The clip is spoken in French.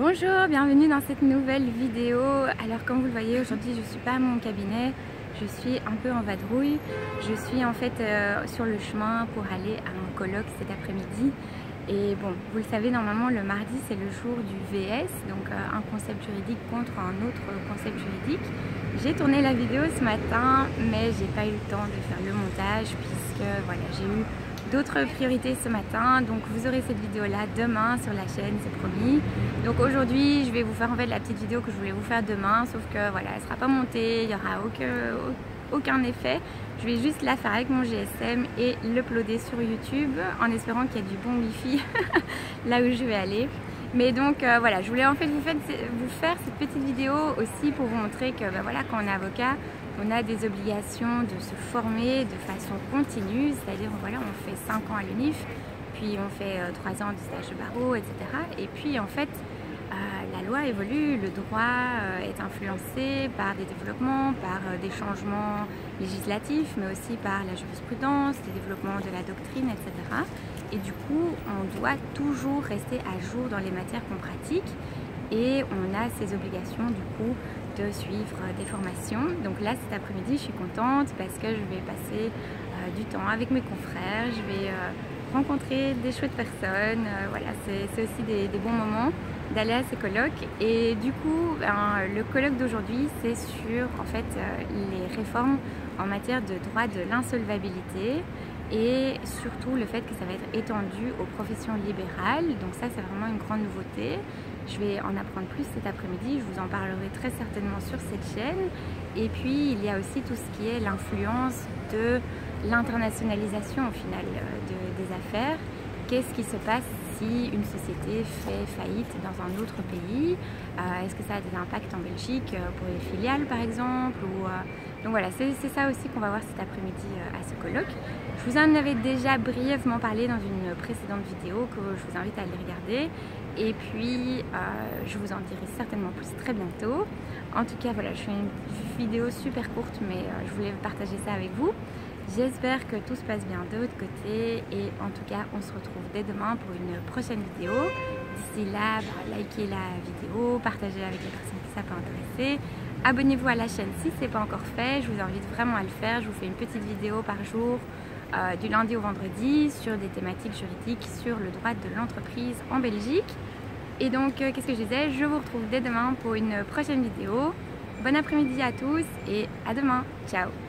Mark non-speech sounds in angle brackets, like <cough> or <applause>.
Bonjour, bienvenue dans cette nouvelle vidéo. Alors comme vous le voyez aujourd'hui je suis pas à mon cabinet, je suis un peu en vadrouille. Je suis en fait euh, sur le chemin pour aller à un colloque cet après-midi. Et bon, vous le savez, normalement le mardi c'est le jour du VS, donc euh, un concept juridique contre un autre concept juridique. J'ai tourné la vidéo ce matin, mais j'ai pas eu le temps de faire le montage puisque voilà, j'ai eu d'autres priorités ce matin. Donc vous aurez cette vidéo là demain sur la chaîne, c'est promis. Donc aujourd'hui je vais vous faire en fait la petite vidéo que je voulais vous faire demain, sauf que voilà, elle sera pas montée, il n'y aura aucun, effet. Je vais juste la faire avec mon GSM et l'uploader sur YouTube en espérant qu'il y ait du bon wifi <laughs> là où je vais aller. Mais donc euh, voilà, je voulais en fait vous, vous, faire cette petite vidéo aussi pour vous montrer que bah, voilà, quand on est avocat, on a des obligations de se former de façon continue, c'est-à-dire voilà, on fait 5 ans à l'UNIF, puis on fait 3 euh, ans de stage de barreau, etc. Et puis en fait, la loi évolue, le droit euh, est influencé par des développements, par des changements législatifs, mais aussi par la jurisprudence, des développements de la doctrine, etc. Et du coup, on doit toujours rester à jour dans les matières qu'on pratique et on a ces obligations du coup de suivre des formations. Donc là cet après-midi je suis contente parce que je vais passer euh, du temps avec mes confrères, je vais euh, rencontrer des chouettes personnes, euh, voilà c'est aussi des, bons moments d'aller à ces colloques. Et du coup ben, le colloque d'aujourd'hui c'est sur en fait les réformes en matière de droit de l'insolvabilité et surtout le fait que ça va être étendu aux professions libérales. Donc ça, c'est vraiment une grande nouveauté. Je vais en apprendre plus cet après-midi, je vous en parlerai très certainement sur cette chaîne. Et puis, il y a aussi tout ce qui est l'influence de l'internationalisation au final euh, des affaires. Qu'est-ce qui se passe si une société fait faillite dans un autre pays? Euh, Est-ce que ça a des impacts en Belgique euh, pour les filiales par exemple Donc voilà, c'est ça aussi qu'on va voir cet après-midi à ce colloque. Je vous en avais déjà brièvement parlé dans une précédente vidéo que je vous invite à aller regarder. Et puis, euh, je vous en dirai certainement plus très bientôt. En tout cas, voilà, je fais une vidéo super courte, mais euh, je voulais partager ça avec vous. J'espère que tout se passe bien de votre côté et en tout cas on se retrouve dès demain pour une prochaine vidéo. D'ici là, bah, likez la vidéo, partagez avec les personnes qui ça peut intéresser. Abonnez-vous à la chaîne si ce n'est pas encore fait, je vous invite vraiment à le faire. Je vous fais une petite vidéo par jour euh, du lundi au vendredi sur des thématiques juridiques sur le droit de l'entreprise en Belgique. Et donc, euh, qu'est-ce que je disais? Je vous retrouve dès demain pour une prochaine vidéo. Bon après-midi à tous et à demain. Ciao